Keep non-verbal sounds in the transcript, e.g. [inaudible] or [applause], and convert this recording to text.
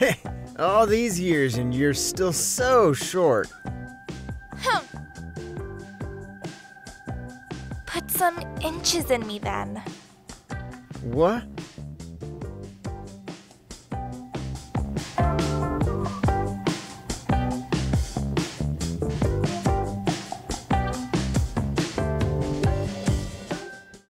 [laughs] All these years and you're still so short. Put some inches in me then. What?